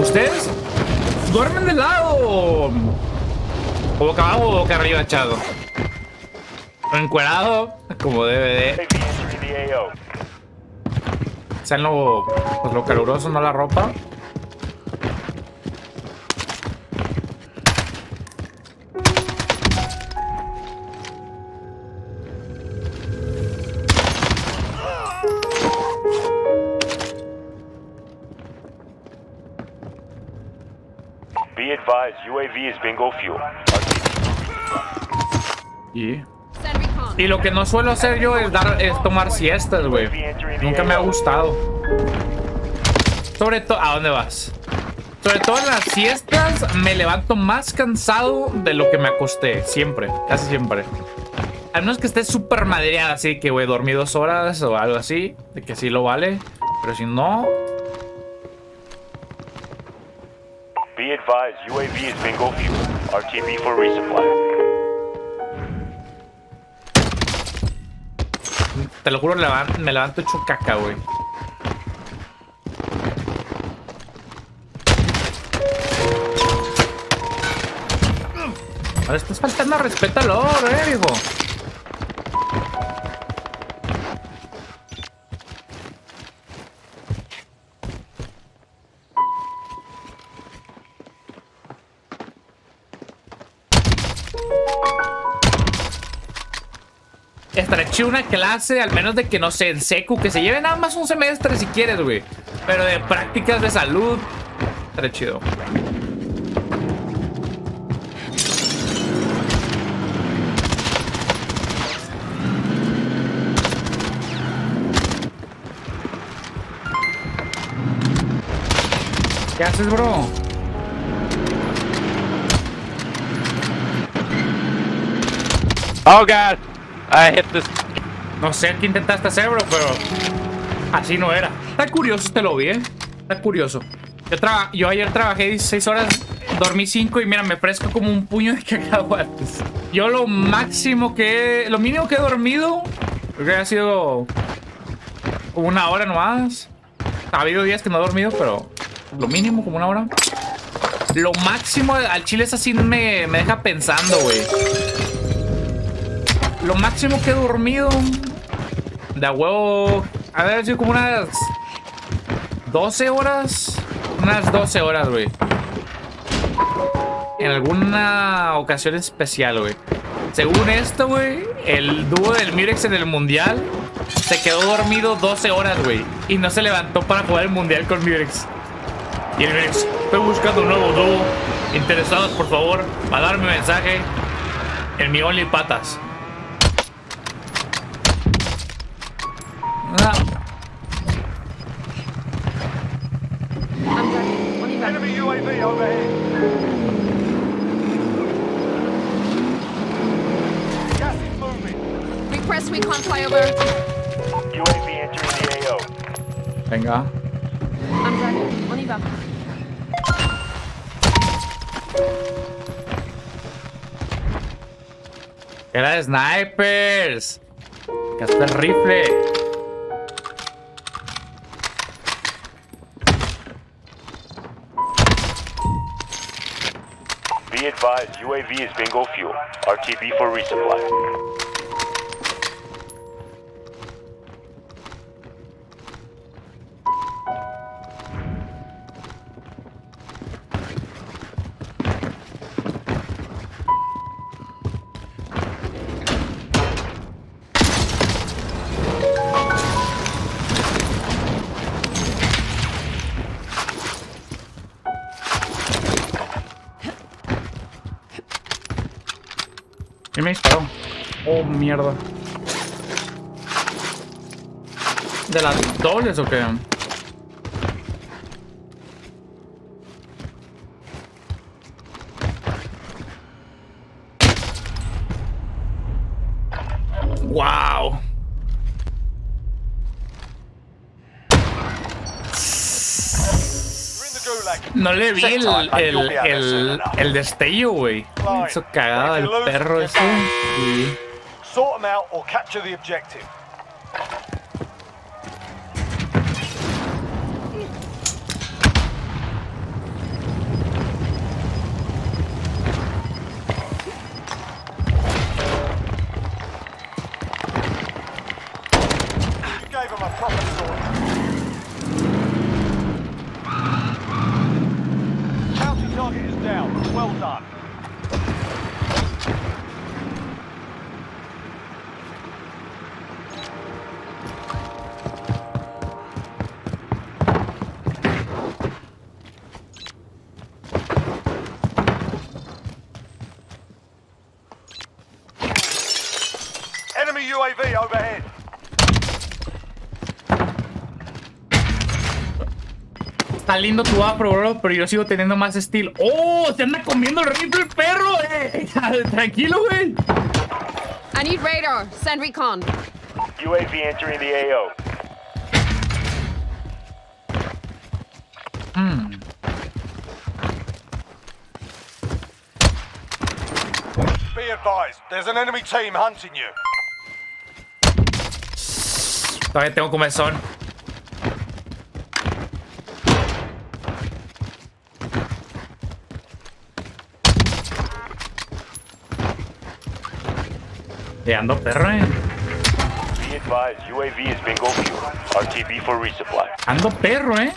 ¿Ustedes duermen de lado o boca abajo o boca arriba, echado? Encuerado, como debe de. Sean lo, pues lo caluroso, no la ropa. Advised, UAV is bingo fuel. Y... Y lo que no suelo hacer yo es, dar, es tomar siestas, güey. Nunca me ha gustado. Sobre todo... ¿A dónde vas? Sobre todo en las siestas me levanto más cansado de lo que me acosté. Siempre, casi siempre. Al menos que esté súper madreada, así que, güey, dormí dos horas o algo así. De que sí lo vale. Pero si no... Be advised, UAV is bingo fuel. RTB for resupply. Te lo juro, me levanto hecho caca, güey. Ahora estás faltando respeto al oro, eh, viejo. Estaré chido una clase, al menos de que no sé, en secu, que se lleve nada más un semestre si quieres, güey. Pero de prácticas de salud, estaré chido. ¿Qué haces, bro? Oh, God. I hit this. No sé qué intentaste hacer, bro, pero así no era. Está curioso, te lo vi, ¿eh? Está curioso. Yo, yo ayer trabajé 16 horas, dormí 5 y mira, me fresco como un puño de cacahuates. Yo lo máximo que... Lo mínimo que he dormido, creo que ha sido una hora nomás. Ha habido días que no he dormido, pero lo mínimo, como una hora. Lo máximo al chile es así me, me deja pensando, güey. Lo máximo que he dormido de huevo. A ver, sido como unas 12 horas. Unas 12 horas, güey. En alguna ocasión especial, güey. Según esto, güey, el dúo del Mirex en el mundial se quedó dormido 12 horas, güey. Y no se levantó para jugar el mundial con Mirex. Y el Mirex, estoy buscando un nuevo dúo. Interesados, por favor, mandarme mensaje en mi Only Patas. Request recon flyover. UAV entering the AO. Venga. I'm driving. On y va. Era de snipers. Que hasta el rifle. Be advised, UAV is bingo fuel. RTB for resupply. ¿Quién me disparó? Oh, mierda. ¿De las dobles o qué? Wow. You're in the gulag. No le vi el, el, el, el destello, güey. Hizo cagada el perro ese. Sí. Sort them out or capture the objective. Lindo tu afro, bro, pero yo sigo teniendo más estilo. ¡Oh! Se anda comiendo el rifle el perro, eh. Tranquilo, güey. I need radar. Send recon. UAV entering the AO. Be advised, there's an enemy team hunting you. Todavía tengo comezón. Ando perro, eh. Ando perro, eh.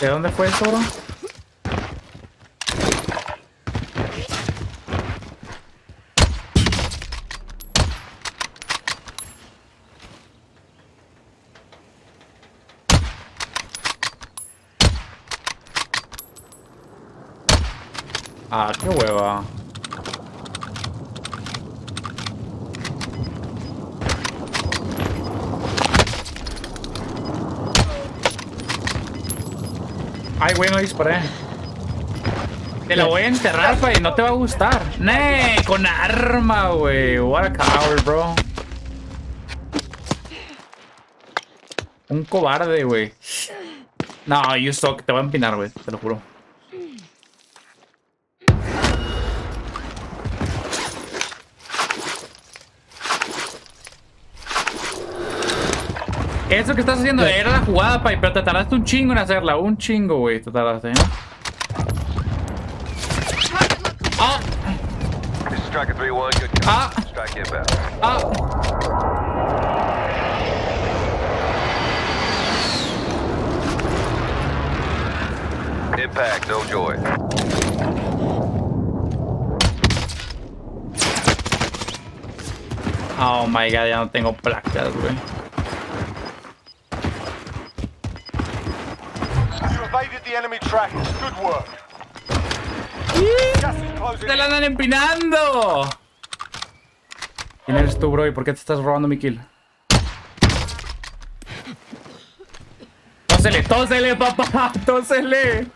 ¿De dónde fue eso, bro? Ah, qué hueva. Ay, güey, no disparé. Te la voy a enterrar, pa, y no te va a gustar. Nee, con arma, güey. What a coward, bro. Un cobarde, güey. No, you suck. Te voy a empinar, güey. Te lo juro. Eso que estás haciendo era la jugada, Pai, pero te tardaste un chingo en hacerla. Un chingo, güey. Te tardaste, ¿eh? Ah, This is Striker 3-1, good Ah. ah. Impact, no joy. Oh my god, ya no tengo placas, güey. The enemy trackers. Good work. ¡Te la andan empinando! ¿Quién eres tú, bro? ¿Y por qué te estás robando mi kill? ¡Tósele, tósele, papá! ¡Tósele!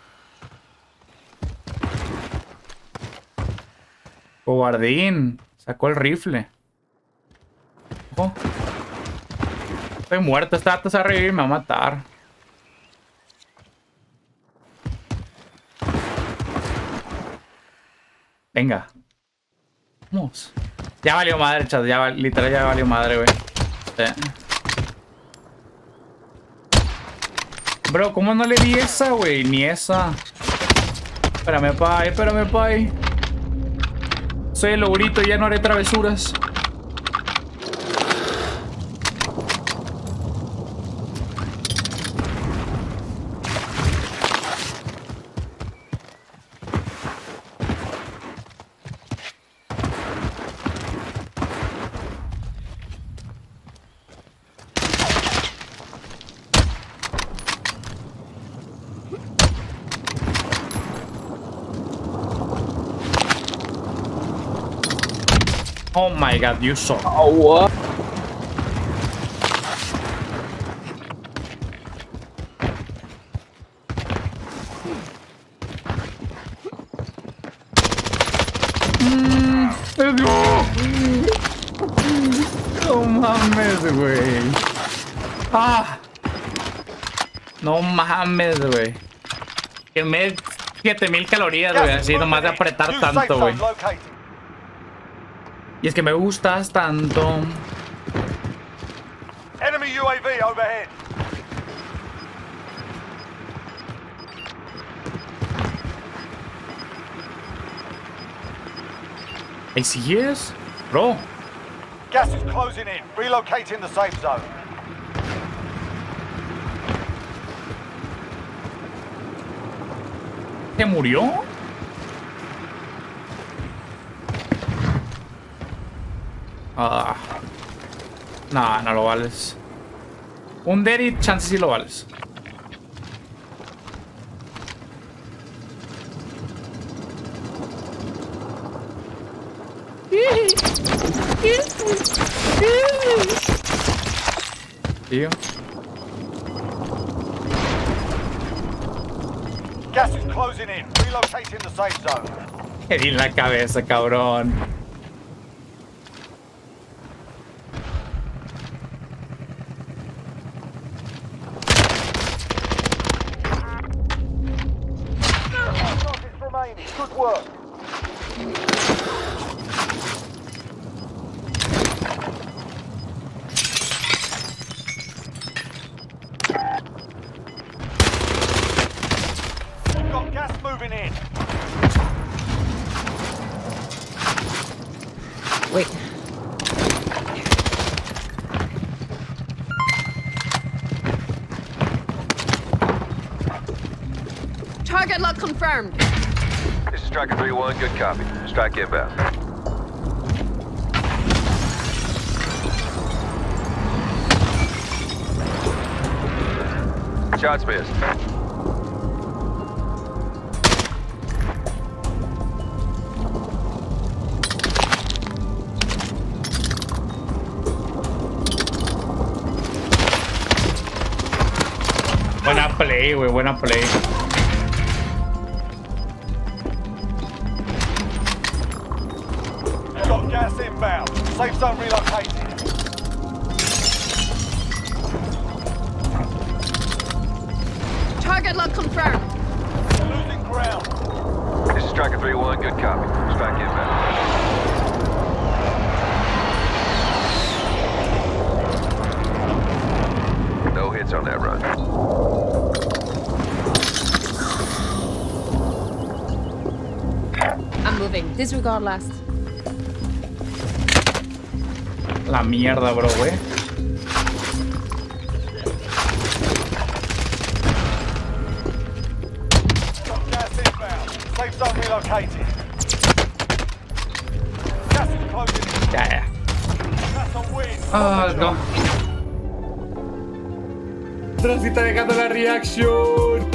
Cobardín. Sacó el rifle. Estoy muerto. Este vato se a revivir y me va a matar. Venga. Vamos. Ya valió madre, chat. Ya, literal ya valió madre, güey. Bro, ¿cómo no le di esa, güey? Ni esa. Espérame, pai, espérame, pai. Soy el logrito ya no haré travesuras. Oh my god, you saw. Oh, what? No mames, güey. Ah. No mames, güey. Quemé 7000 calorías, güey. Así nomás de apretar tanto, güey. Y es que me gustas tanto. Enemy UAV overhead. Sigues, bro. Gas is closing in. Relocating the safe zone. ¿Se murió? Ah. No, no lo vales. Un Derry, chance sí lo vales. Tío. Gas is closing in. Relocating the safe zone. En la cabeza, cabrón. Target lock confirmed. This is Striker 3-1, good copy. Strike inbound. Shots missed. Buena play, güey, buena play. Zone relocated. Target lock confirmed. Losing ground. This is Striker 3-1, good copy. Strike inbound. No hits on that run. I'm moving. Disregard last. La mierda, bro, güey. Ya, ya. Ah, no. Dejando la reaction.